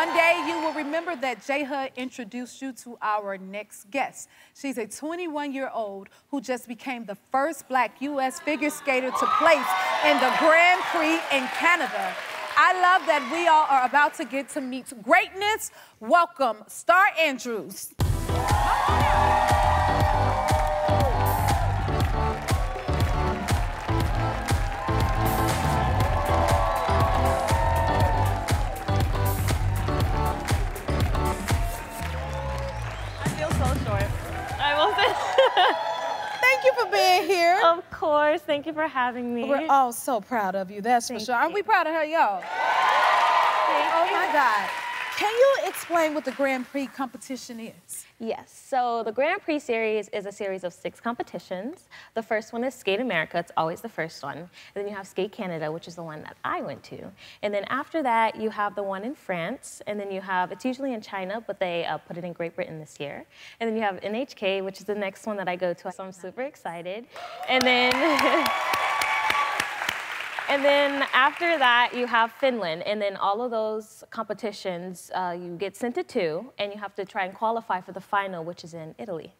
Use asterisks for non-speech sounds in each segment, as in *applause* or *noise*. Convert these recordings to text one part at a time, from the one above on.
one day you will remember that J Hud introduced you to our next guest. She's a 21 year old who just became the first black U.S. figure skater to place in the Grand Prix in Canada. I love that we all are about to get to meet greatness. Welcome, Starr Andrews. Course. Thank you for having me. We're all so proud of you, that's Thank for sure. Aren't we proud of her, y'all? Oh my God. Can you explain what the Grand Prix competition is? Yes. So the Grand Prix series is a series of six competitions. The first one is Skate America. It's always the first one. And then you have Skate Canada, which is the one that I went to. And then after that, you have the one in France. And then you have, it's usually in China, but they uh, put it in Great Britain this year. And then you have NHK, which is the next one that I go to. So I'm super excited. And then. *laughs* And then after that, you have Finland, and then all of those competitions uh, you get sent to two, and you have to try and qualify for the final, which is in Italy.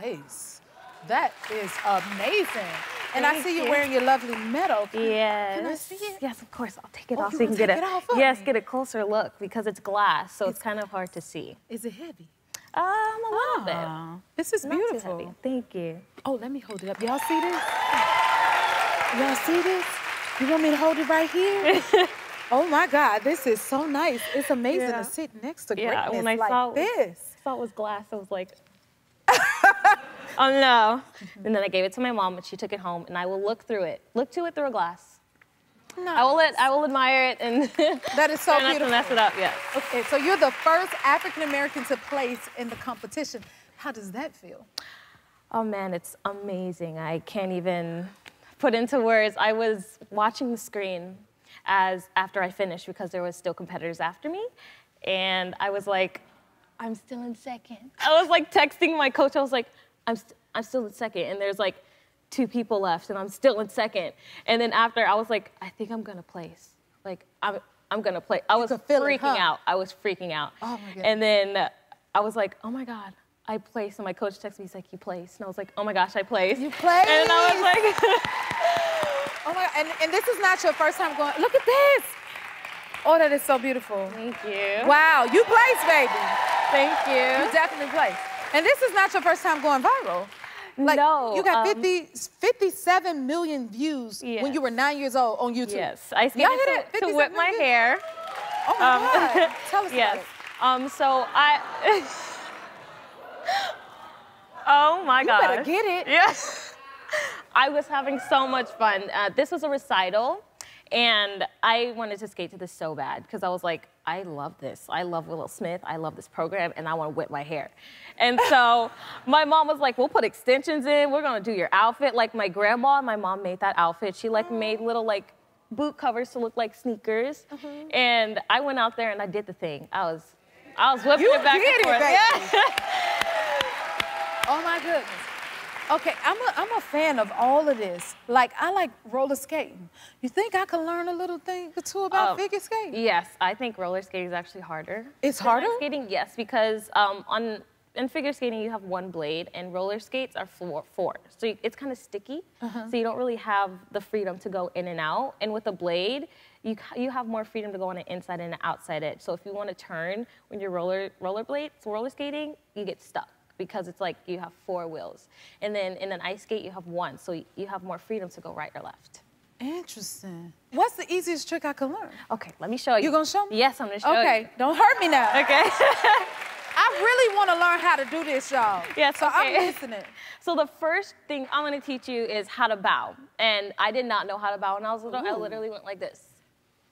Nice. That is amazing. And I see you're you. wearing your lovely medal. Yes. Can I see it? Yes, of course. I'll take it Oh, off you so you can get take a it off of yes, get a closer look because it's glass, so it's, kind of hard to see. Is it heavy? Um, a little bit. Ah, This is Not beautiful. Thank you. Oh, let me hold it up. Y'all see this? Y'all see this? You want me to hold it right here? *laughs* oh my God, this is so nice. It's amazing Yeah. to sit next to Yeah, greatness when I like saw this. saw it was glass, I was like, *laughs* oh no. Mm-hmm. And then I gave it to my mom, and she took it home, and I will look through it, look to it through a glass. I will let, I will admire it and *laughs* That is so try not beautiful. to mess it up. Yes. Okay, so you're the first African American to place in the competition. How does that feel? Oh man, it's amazing. I can't even put into words. I was watching the screen as after I finished because there was still competitors after me, and I was like, I'm still in second. I was like texting my coach. I was like, I'm st- I'm still in second, and there's like two people left, and I'm still in second. And then after, I was like, I think I'm gonna place. Like I'm I'm gonna play. I was it, freaking huh? out. I was freaking out. Oh my goodness. And then I was like, oh my God, I placed. And my coach texted me, he's like, you placed. And I was like, oh my gosh, I placed. You And I was like, *laughs* Oh my, and, and this is not your first time going, look at this. Oh, that is so beautiful. thank you. Wow, you placed, baby. Thank You you. definitely placed. And this is not your first time going viral. Like, no. You got um, 50, 57 million views when you were nine years old on YouTube. Yes, I hear to, to whip my million? hair. Oh my Um, God. *laughs* Tell us yes. about it. Um, so I. *laughs* oh my God. You god. better get it. Yes. I was having so much fun. Uh, this was a recital, and I wanted to skate to this so bad because I was like, I love this. I love Willow Smith. I love this program, and I want to whip my hair. And so *laughs* my mom was like, We'll put extensions in. We're gonna do your outfit. Like my grandma, and my mom made that outfit. She like made little like boot covers to look like sneakers. And I went out there and I did the thing. I was, I was whipping You it back did and it, forth. baby. *laughs* Yeah. Oh my goodness. Okay, I'm a, I'm a fan of all of this. Like, I like roller skating. You think I can learn a little thing or two about Um, figure skating? Yes, I think roller skating is actually harder. It's harder? Skating, yes, because um, on in figure skating you have one blade, and roller skates are four. four. So you, it's kind of sticky. Uh-huh. So you don't really have the freedom to go in and out. And with a blade, you you have more freedom to go on the inside and the outside edge. So if you want to turn when you're roller roller blades, roller skating, you get stuck because it's like you have four wheels. And then in an ice skate you have one, so you have more freedom to go right or left. Interesting. What's the easiest trick I can learn? Okay, let me show you. You gonna show me? Yes, I'm gonna show you. Okay, don't hurt me now. Okay. *laughs* I really want to learn how to do this, y'all. Yes, So I'm okay. listening. *laughs* So the first thing I'm gonna teach you is how to bow. And I did not know how to bow when I was little. I literally went like this.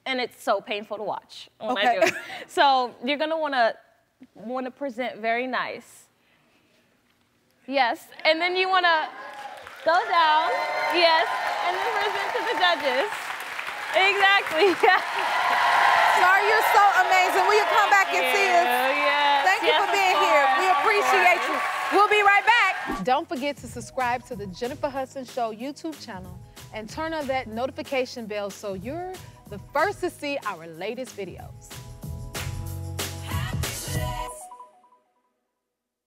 And it's so painful to watch when I do it. So you're gonna wanna wanna present very nice. Yes. And then you wanna go down. Yes. And then present to the judges. Exactly. *laughs* Starr, you're so amazing. Will you come back and see us? Yes. Thank you yes, for being here. We appreciate you. We'll be right back. Don't forget to subscribe to the Jennifer Hudson Show YouTube channel and turn on that notification bell so you're the first to see our latest videos.